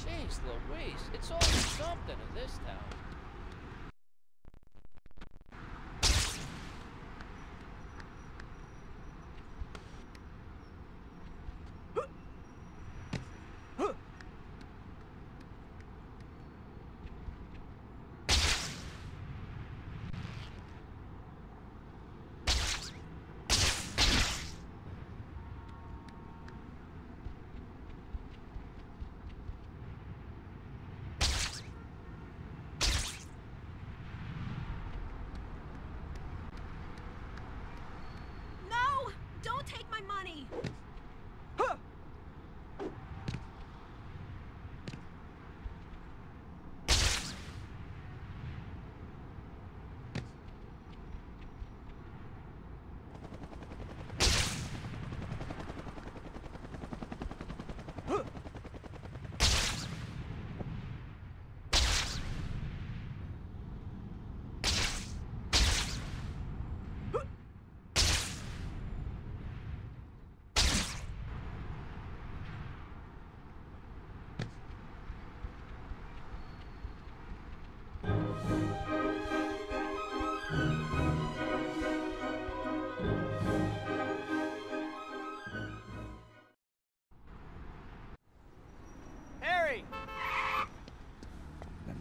Jeez Louise, it's always something in this town.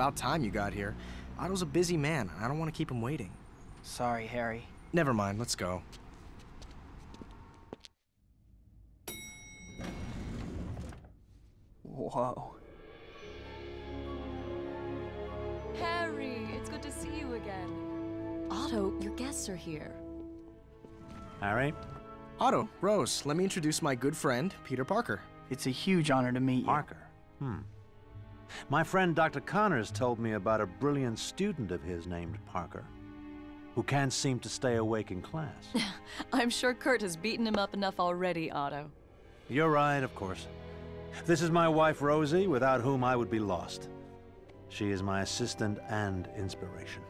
About time you got here. Otto's a busy man. And I don't want to keep him waiting. Sorry, Harry. Never mind, let's go. Whoa. Harry, it's good to see you again. Otto, your guests are here. Harry? Otto, Rose, let me introduce my good friend, Peter Parker. It's a huge honor to meet you. Parker. Hmm. My friend Dr. Connors told me about a brilliant student of his named Parker, who can't seem to stay awake in class. I'm sure Curt has beaten him up enough already, Otto. You're right, of course. This is my wife, Rosie, without whom I would be lost. She is my assistant and inspiration.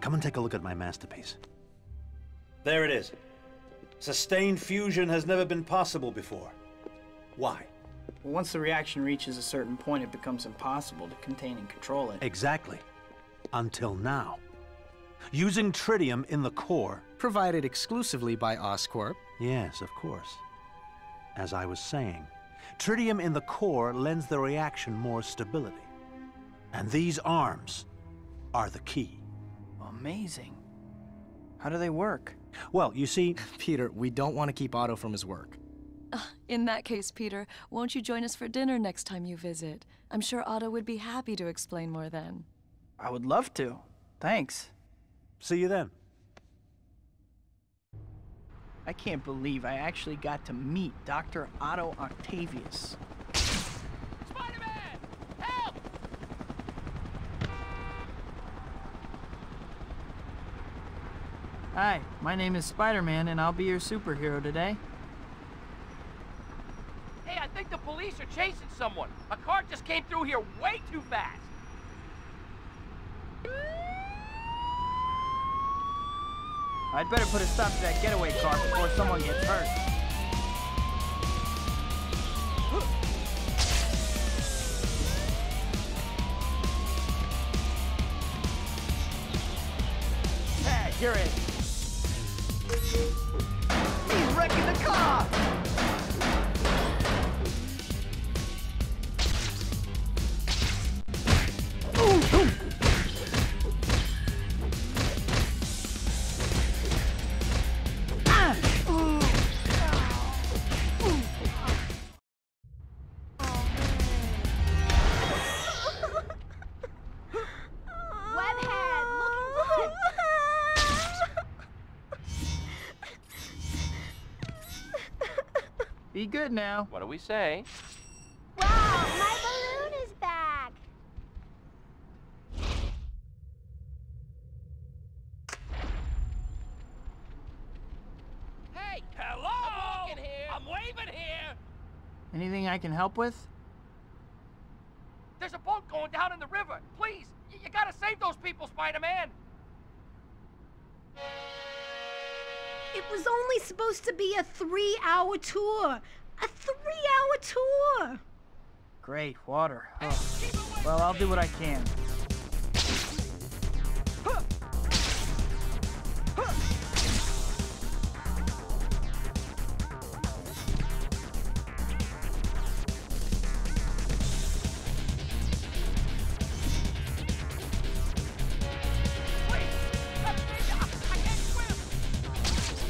Come and take a look at my masterpiece. There it is. Sustained fusion has never been possible before. Why? Once the reaction reaches a certain point, it becomes impossible to contain and control it. Exactly. Until now. Using tritium in the core. Provided exclusively by Oscorp. Yes, of course. As I was saying, tritium in the core lends the reaction more stability. And these arms are the key. Amazing. How do they work? Well, you see, Peter, we don't want to keep Otto from his work. In that case, Peter, won't you join us for dinner next time you visit? I'm sure Otto would be happy to explain more then. I would love to. Thanks. see you then. I can't believe I actually got to meet Dr. Otto Octavius. Spider-Man! Help! Hi, my name is Spider-Man, and I'll be your superhero today. Hey, I think the police are chasing someone. A car just came through here way too fast. I'd better put a stop to that getaway car before someone gets hurt. Hey, you're it. He's wrecking the car! Good now. What do we say? Wow, my balloon is back. Hey! Hello! I'm walking here! I'm waving here! Anything I can help with? There's a boat going down in the river. Please, y- you gotta save those people, Spider-Man. It was only supposed to be a three hour tour. A three hour tour. Great, water. Well, I'll do what I can.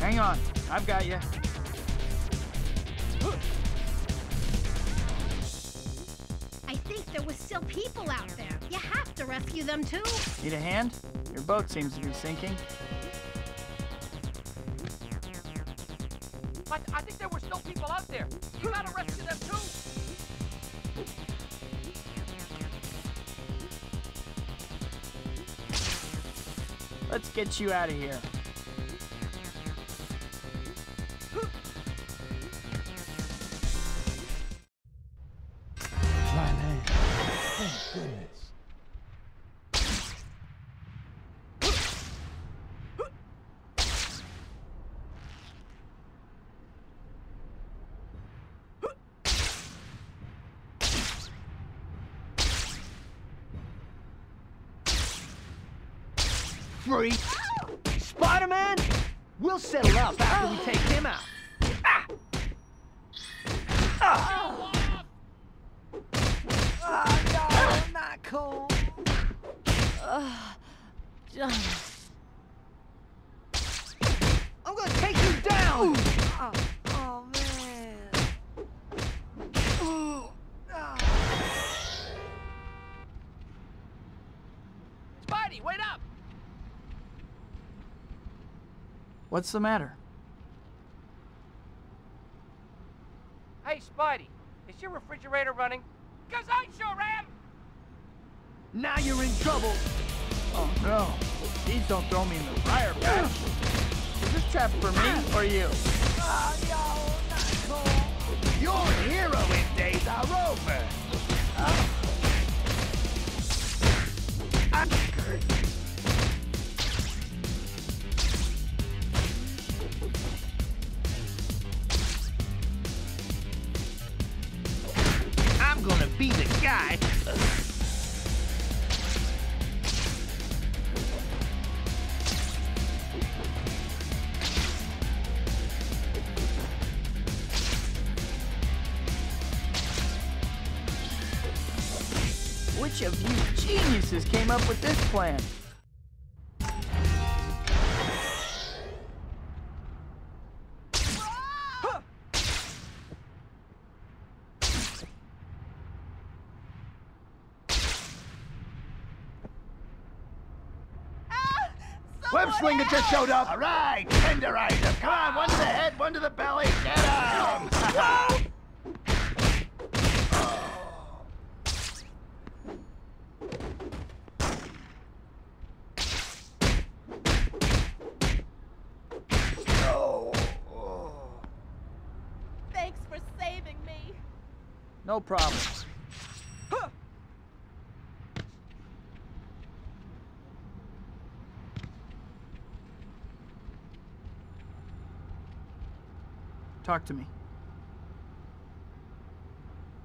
Hang on, I've got you. I think there was still people out there. You have to rescue them too. Need a hand? Your boat seems to be sinking. I, I think there were still people out there. You gotta rescue them too. Let's get you out of here. Freak! Spider-Man? We'll settle up after we take him out. Ah! Ah! Ah, no, not cool. I'm gonna take you down! Oh, oh, man. Ooh. Ah. Spidey, wait up! What's the matter? Hey, Spidey, is your refrigerator running? Cause I sure am! Now you're in trouble. Oh no. Please don't throw me in the fire patch. Is this trap for me or you? Ah, no, not cool. Your heroing days are over. Guy. Which of you geniuses came up with this plan? Web Slinger just showed up. All right, tenderize him. Come on, one to the head, one to the belly. Get him. Thanks for saving me. No problem. Talk to me.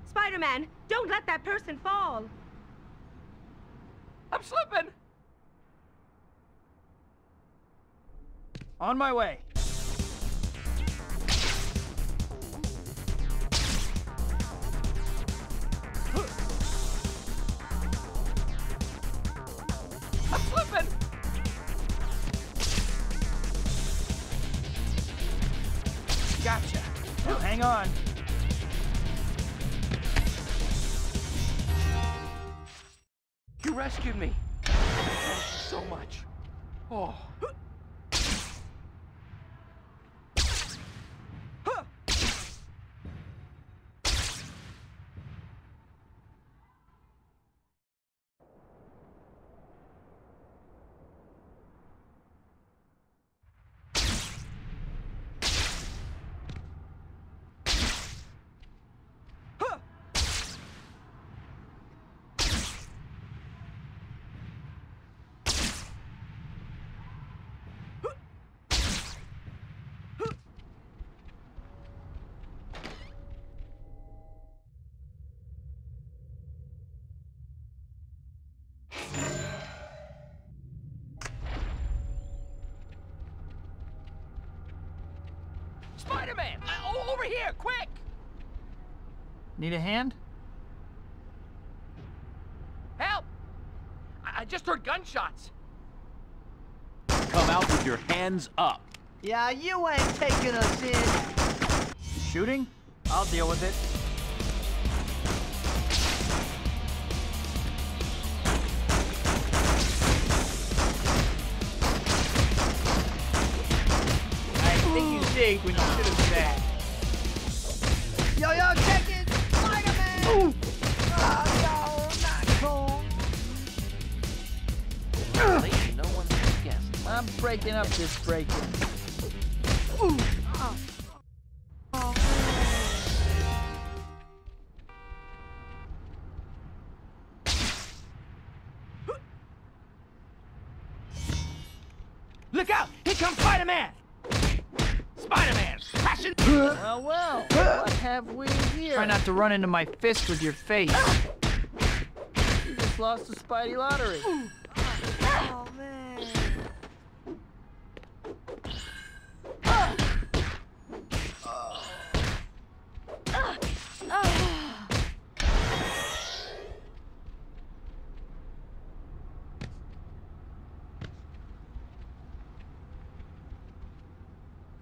Spider-Man, don't let that person fall. I'm slipping! On my way. Hang on. You rescued me. Thank you so much. Oh. Spider-Man! Uh, over here, quick! Need a hand? Help! I, I just heard gunshots. Come out with your hands up. Yeah, you ain't taking us in. Shooting? I'll deal with it. I think you zigged when you should have said. Yo, yo, check it! Spider-Man! Oh, no, not cool. Lady, no one guessed. I'm breaking up this breaking. Have we here? Try not to run into my fist with your face. You just lost the Spidey lottery. Oh, man.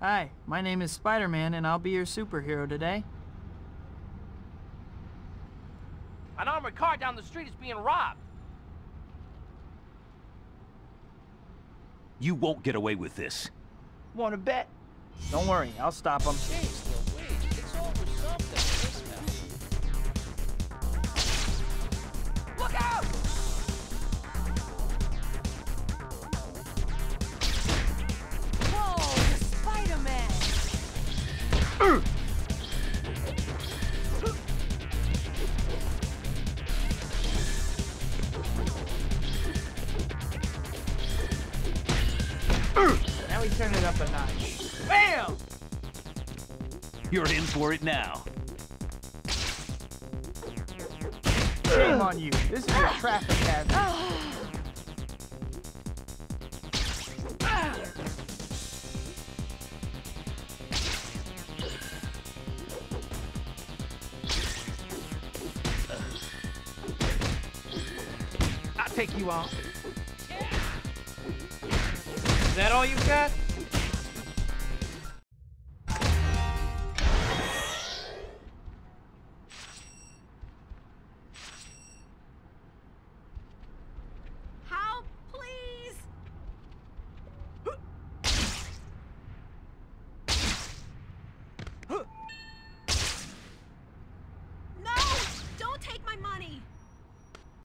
Hi, my name is Spider-Man, and I'll be your superhero today. An armored car down the street is being robbed. You won't get away with this. Wanna bet? Don't worry, I'll stop him. Jeez for it now. Shame on you. This is a traffic hazard. I'll take you on. Is that all you've got?